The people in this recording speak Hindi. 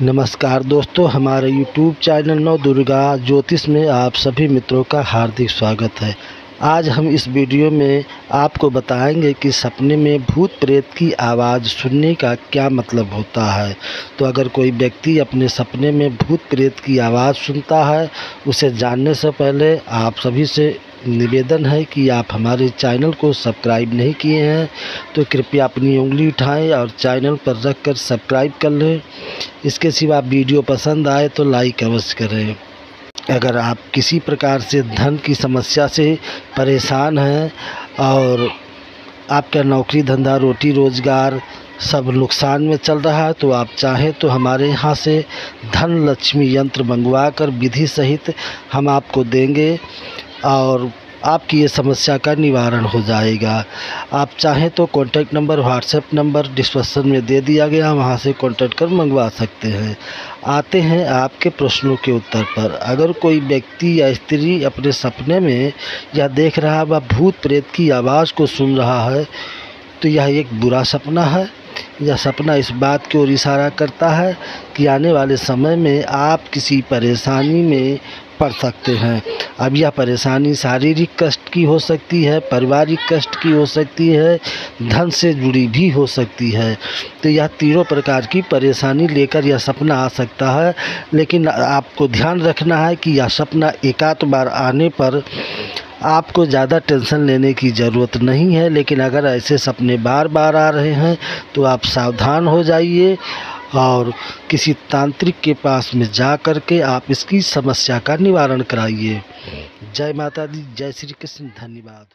नमस्कार दोस्तों, हमारे YouTube चैनल नव दुर्गा ज्योतिष में आप सभी मित्रों का हार्दिक स्वागत है। आज हम इस वीडियो में आपको बताएँगे कि सपने में भूत प्रेत की आवाज़ सुनने का क्या मतलब होता है। तो अगर कोई व्यक्ति अपने सपने में भूत प्रेत की आवाज़ सुनता है, उसे जानने से पहले आप सभी से निवेदन है कि आप हमारे चैनल को सब्सक्राइब नहीं किए हैं तो कृपया अपनी उंगली उठाएँ और चैनल पर रख कर सब्सक्राइब कर लें। इसके सिवा वीडियो पसंद आए तो लाइक अवश्य करें। अगर आप किसी प्रकार से धन की समस्या से परेशान हैं और आपका नौकरी धंधा, रोटी रोज़गार सब नुकसान में चल रहा है तो आप चाहें तो हमारे यहाँ से धन लक्ष्मी यंत्र मंगवा कर विधि सहित हम आपको देंगे। और आपकी ये समस्या का निवारण हो जाएगा। आप चाहें तो contact number WhatsApp number description में दे दिया गया, वहाँ से कॉन्टैक्ट कर मंगवा सकते हैं। आते हैं आपके प्रश्नों के उत्तर पर। अगर कोई व्यक्ति या स्त्री अपने सपने में या देख रहा व भूत प्रेत की आवाज़ को सुन रहा है तो यह एक बुरा सपना है। यह सपना इस बात की ओर इशारा करता है कि आने वाले समय में आप किसी परेशानी में पड़ सकते हैं। अब यह परेशानी शारीरिक कष्ट की हो सकती है, पारिवारिक कष्ट की हो सकती है, धन से जुड़ी भी हो सकती है। तो यह तीनों प्रकार की परेशानी लेकर यह सपना आ सकता है, लेकिन आपको ध्यान रखना है कि यह सपना एकाध बार आने पर आपको ज़्यादा टेंशन लेने की ज़रूरत नहीं है, लेकिन अगर ऐसे सपने बार बार आ रहे हैं तो आप सावधान हो जाइए और किसी तांत्रिक के पास में जा कर के आप इसकी समस्या का निवारण कराइए। जय माता दी, जय श्री कृष्ण, धन्यवाद।